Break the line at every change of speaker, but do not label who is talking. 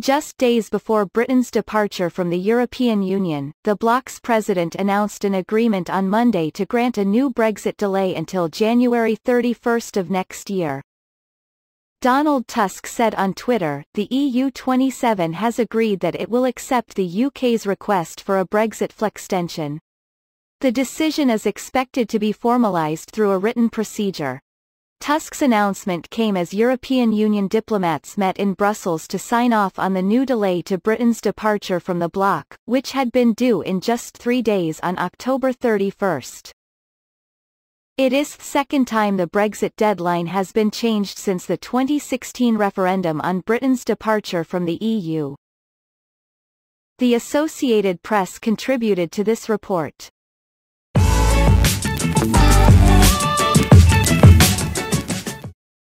Just days before Britain's departure from the European Union, the bloc's president announced an agreement on Monday to grant a new Brexit delay until January 31 of next year. Donald Tusk said on Twitter, the EU27 has agreed that it will accept the UK's request for a Brexit flextension. The decision is expected to be formalised through a written procedure. Tusk's announcement came as European Union diplomats met in Brussels to sign off on the new delay to Britain's departure from the bloc, which had been due in just three days on October 31. It is the second time the Brexit deadline has been changed since the 2016 referendum on Britain's departure from the EU. The Associated Press contributed to this report.